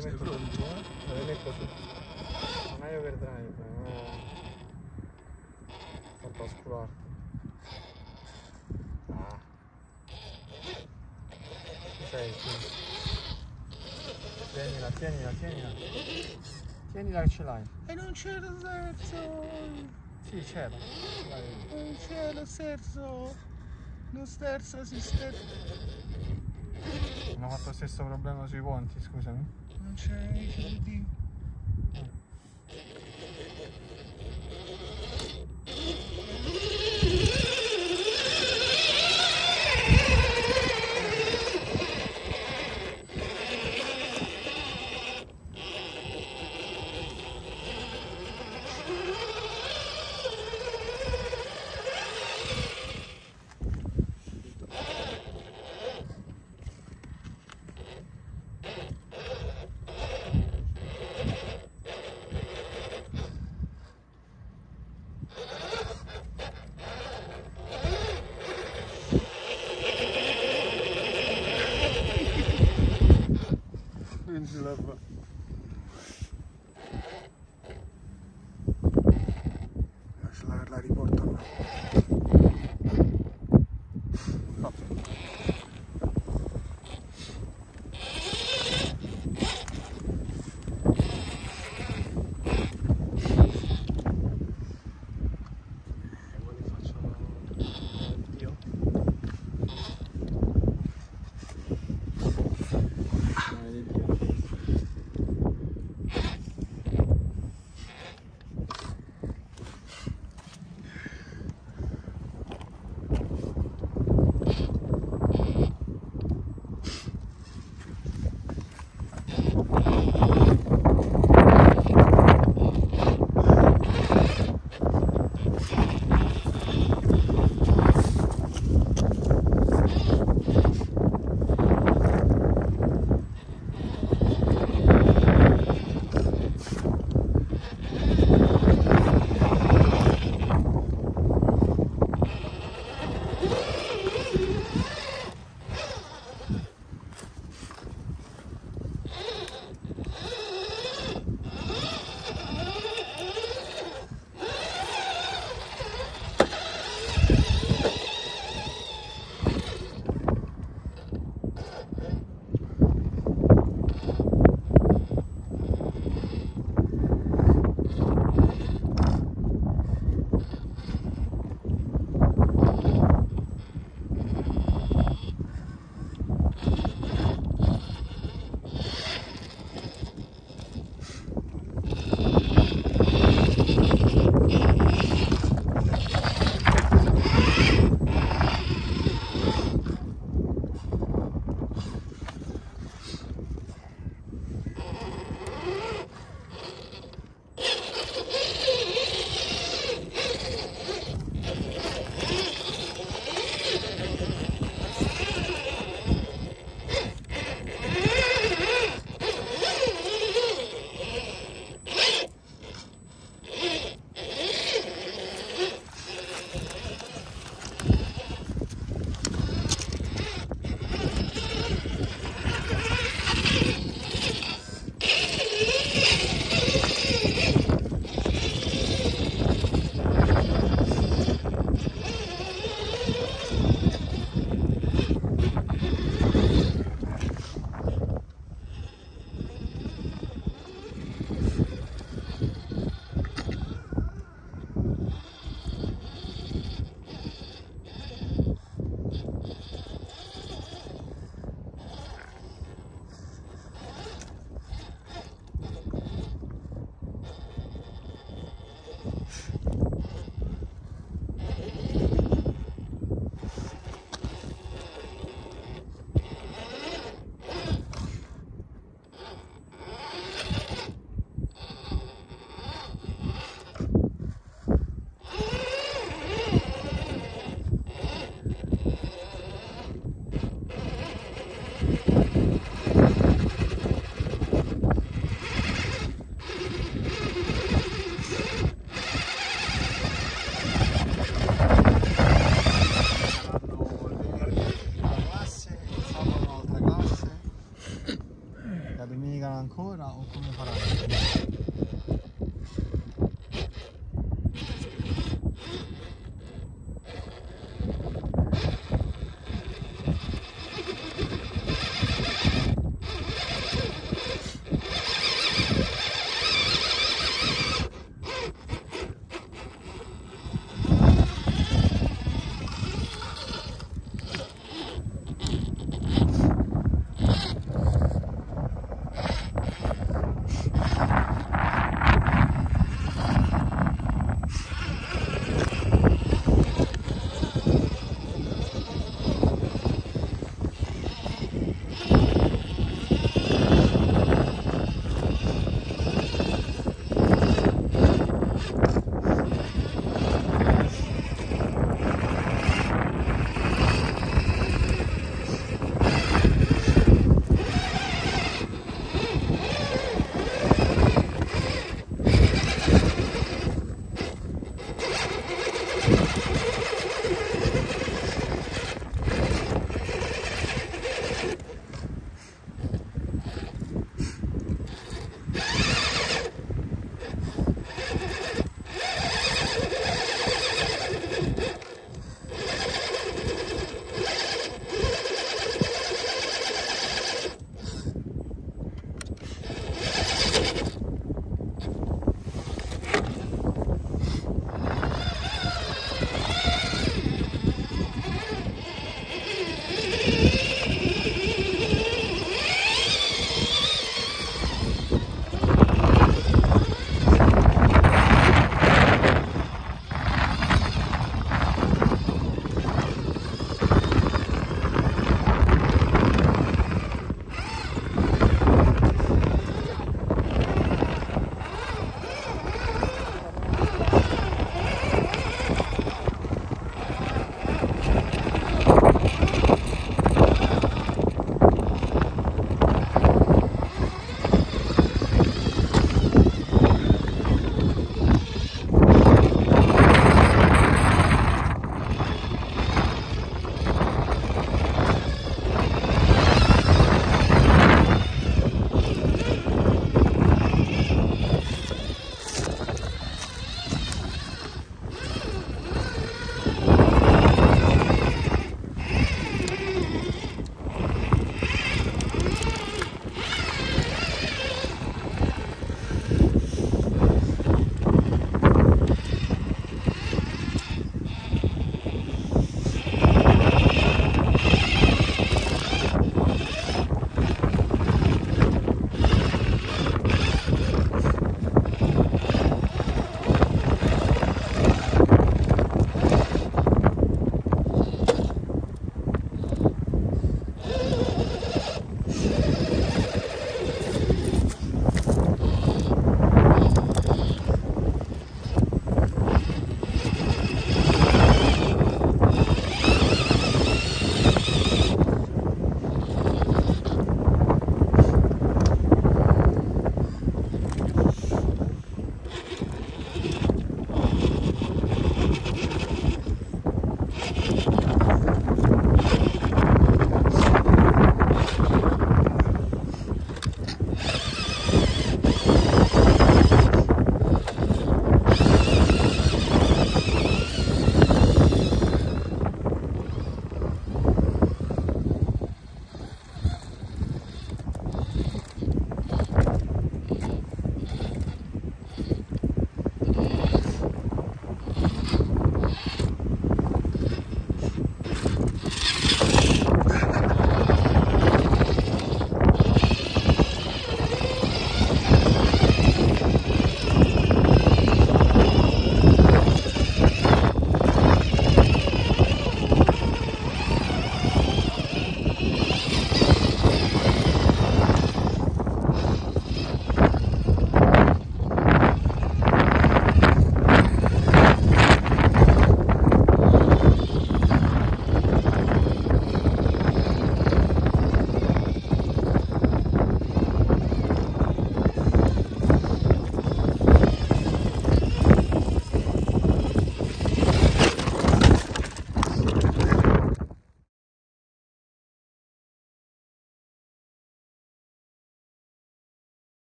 rimetto pronto? eh? La rimetto su. Non hai overdrive, no. Oscurarti. Ah. Ci sei, sì. Tienila, tienila, tienila. Tienila che ce l'hai. E non c'era il terzo! Sì, c'era. Non c'era il terzo! Non sterzo si sterzo! Abbiamo fatto lo stesso problema sui ponti, scusami. I'm sharing you. треба.